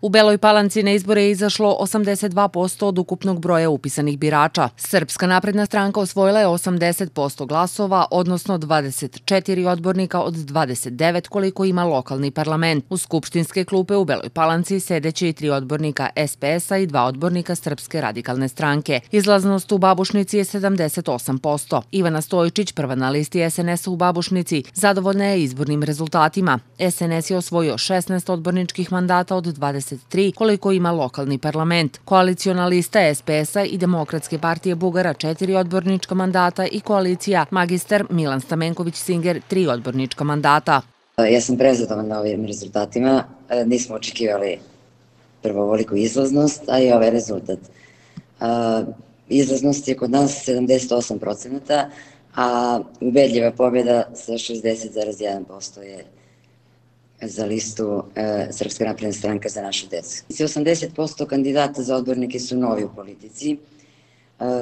U Beloj Palanci na izbore je izašlo 82% od ukupnog broja upisanih birača. Srpska napredna stranka osvojila je 80% glasova, odnosno 24 odbornika od 29 koliko ima lokalni parlament. U skupštinske klupe u Beloj Palanci sedeće i tri odbornika SPS-a i dva odbornika Srpske radikalne stranke. Izlaznost u Babušnici je 78%. Ivana Stojičić, prva na listi SNS-a u Babušnici, zadovoljna je izbornim rezultatima. SNS je osvojio 16 odborničkih mandata od 20 23, koliko ima lokalni parlament. Koalicijona lista SPS-a i Demokratske partije Bugara četiri odbornička mandata i koalicija magister Milan Stamenković-Singer tri odbornička mandata. Ja sam prezadovoljna ovim rezultatima. E, nismo očekivali prvo voliku izlaznost, a i ovaj rezultat. E, izlaznost je kod nas 78%, a ubedljiva pobjeda sa 60,1% je za listu e, Srpska napredna stranka za našu decu. 80% kandidata za odbornike su novi u politici, e,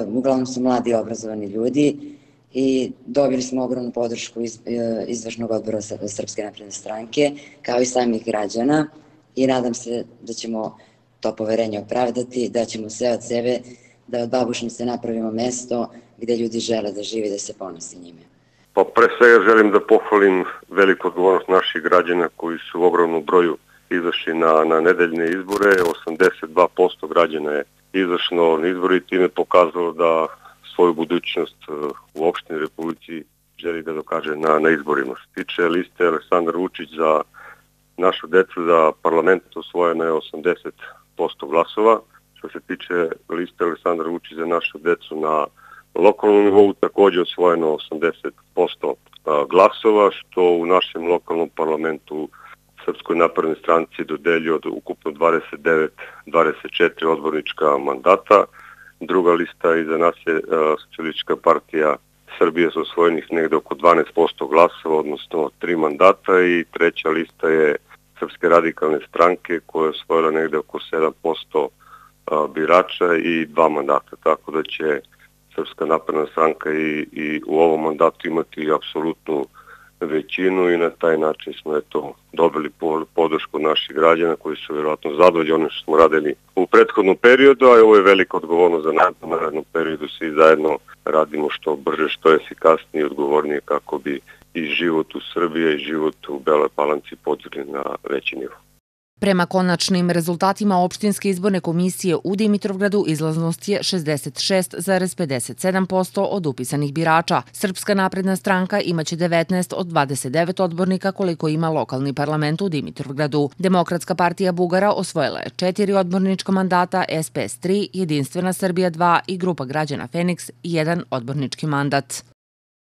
uglavnom su mladi i obrazovani ljudi i dobili smo ogromnu podršku iz, e, izvršnog odbora Srpske napredne stranke, kao i samih građana i nadam se da ćemo to poverenje opravdati, da ćemo sve od sebe da od babušnice napravimo mesto gde ljudi žele da živi da se ponosi njime. Pa pre svega želim da pohvalim veliku odgovornost naših građana koji su u ogromnom broju izašli na, na nedeljne izbore. 82% građana je izašlo na izbore i time pokazalo da svoju budućnost e, u opštini Republici želi da dokaže na, na izborima. Što tiče liste Aleksandar Vučić za našu decu za parlament osvojeno je 80% glasova. Što se tiče liste Aleksandar Vučić za našu decu na lokalnom nivou takođe osvojeno 80% glasova, što u našem lokalnom parlamentu Srpskoj naprednoj stranci dodelju od ukupno 29-24 odbornička mandata. Druga lista iza nas je Socialistička partija Srbije sa osvojenih negde oko 12% glasova, odnosno tri mandata i treća lista je Srpske radikalne stranke koja je osvojila negde oko 7% birača i dva mandata, tako da će Srpska napredna stranka i, i u ovom mandatu imati apsolutnu većinu i na taj način smo eto dobili podršku naših građana koji su vjerojatno zadovoljni onim što smo radili u prethodnom periodu, a ovo je velika odgovornost za narednom periodu, svi zajedno radimo što brže, što efikasnije i odgovornije kako bi i život u Srbiji i život u Beloj Palanci podzirli na veći nivo. Prema konačnim rezultatima opštinske izborne komisije u Dimitrovgradu izlaznost je 66,57% od upisanih birača. Srpska napredna stranka imaće 19 od 29 odbornika koliko ima lokalni parlament u Dimitrovgradu. Demokratska partija Bugara osvojila je četiri odbornička mandata, SPS 3, Jedinstvena Srbija 2 i Grupa građana Feniks 1 odbornički mandat.